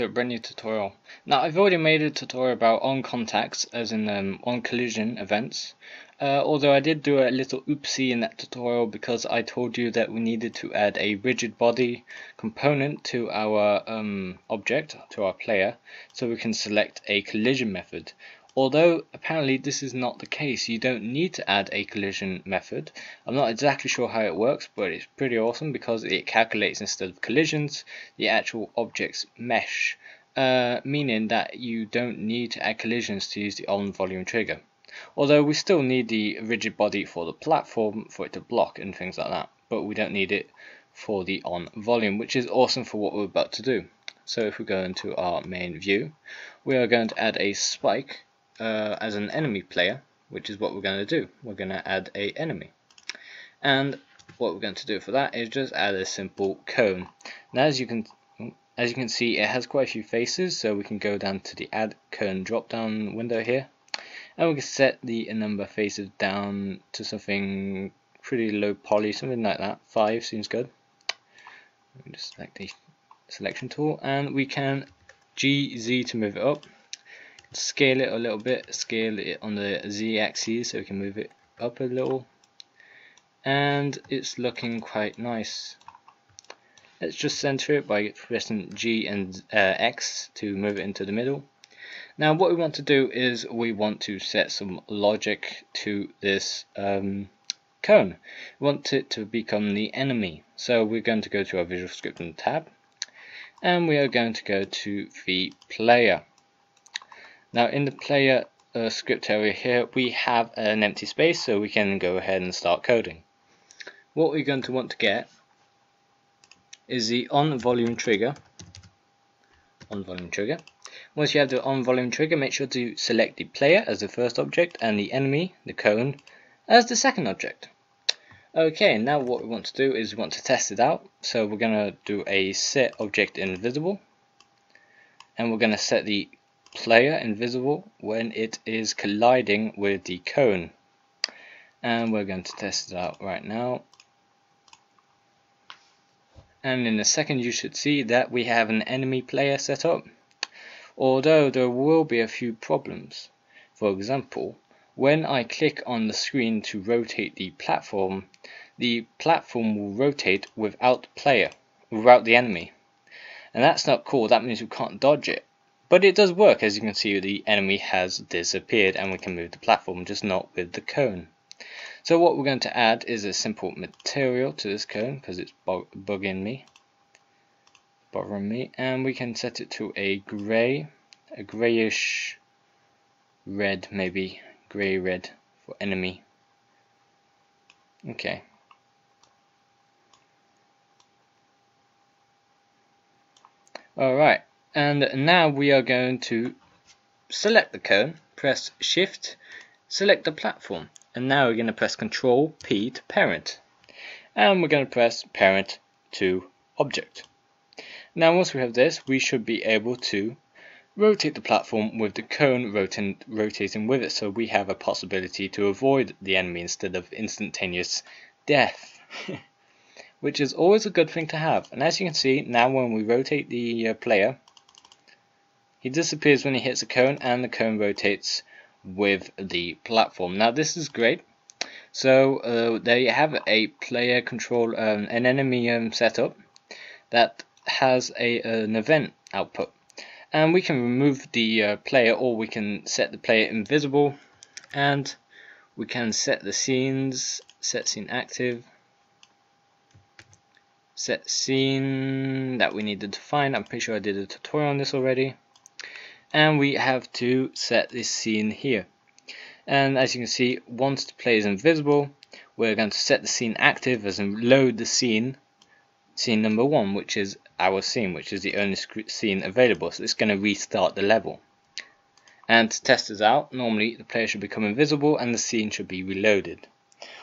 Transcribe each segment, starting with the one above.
to a brand new tutorial. Now I've already made a tutorial about on contacts as in um, on collision events uh, although I did do a little oopsie in that tutorial because I told you that we needed to add a rigid body component to our um, object, to our player, so we can select a collision method. Although apparently this is not the case, you don't need to add a collision method. I'm not exactly sure how it works, but it's pretty awesome because it calculates instead of collisions the actual object's mesh, uh, meaning that you don't need to add collisions to use the on volume trigger. Although we still need the rigid body for the platform for it to block and things like that, but we don't need it for the on volume, which is awesome for what we're about to do. So if we go into our main view, we are going to add a spike uh, as an enemy player, which is what we're going to do. We're going to add a enemy. And what we're going to do for that is just add a simple cone. Now as you can as you can see it has quite a few faces so we can go down to the add cone drop down window here and we can set the number of faces down to something pretty low poly, something like that. 5 seems good. Just select the selection tool and we can GZ to move it up. Scale it a little bit, scale it on the Z axis so we can move it up a little. And it's looking quite nice. Let's just center it by pressing G and uh, X to move it into the middle. Now what we want to do is we want to set some logic to this um, cone. We want it to become the enemy. So we're going to go to our Visual Scripting tab and we are going to go to the player. Now in the player uh, script area here we have an empty space so we can go ahead and start coding. What we're going to want to get is the on volume trigger on volume trigger once you have the on volume trigger, make sure to select the player as the first object and the enemy, the cone, as the second object. Okay, now what we want to do is we want to test it out. So we're going to do a set object invisible. And we're going to set the player invisible when it is colliding with the cone. And we're going to test it out right now. And in a second you should see that we have an enemy player set up although there will be a few problems. For example, when I click on the screen to rotate the platform, the platform will rotate without player, without the enemy. And that's not cool, that means we can't dodge it. But it does work, as you can see the enemy has disappeared and we can move the platform, just not with the cone. So what we're going to add is a simple material to this cone, because it's bugging me bothering me. And we can set it to a grey a greyish red maybe grey red for enemy. Okay. Alright and now we are going to select the cone press shift select the platform and now we're going to press control P to parent and we're going to press parent to object now once we have this, we should be able to rotate the platform with the cone rotating, with it so we have a possibility to avoid the enemy instead of instantaneous death. Which is always a good thing to have. And as you can see, now when we rotate the uh, player, he disappears when he hits a cone and the cone rotates with the platform. Now this is great. So uh, there you have a player control, um, an enemy um, setup that has a, an event output and we can remove the uh, player or we can set the player invisible and we can set the scenes set scene active set scene that we needed to find I'm pretty sure I did a tutorial on this already and we have to set this scene here and as you can see once the player is invisible we're going to set the scene active as in load the scene scene number one which is our scene, which is the only scene available. So it's going to restart the level. And to test this out, normally the player should become invisible and the scene should be reloaded.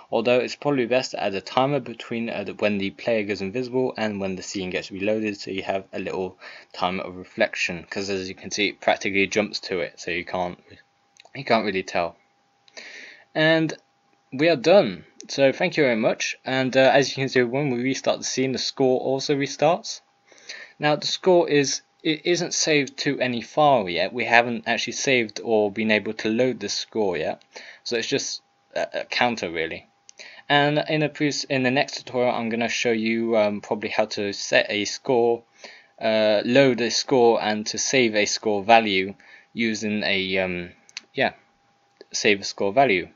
Although it's probably best to add a timer between uh, when the player goes invisible and when the scene gets reloaded so you have a little time of reflection because as you can see it practically jumps to it so you can't you can't really tell. And we are done. So thank you very much and uh, as you can see when we restart the scene the score also restarts. Now the score is it isn't saved to any file yet. We haven't actually saved or been able to load the score yet. So it's just a, counter really. And in the in the next tutorial, I'm going to show you um, probably how to set a score, uh, load a score, and to save a score value using a um, yeah save a score value.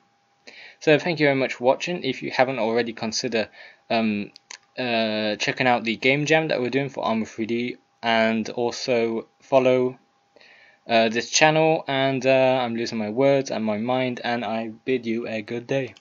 So thank you very much for watching. If you haven't already, consider um, uh, checking out the game jam that we're doing for Armory 3D and also follow uh, this channel and uh, I'm losing my words and my mind and I bid you a good day.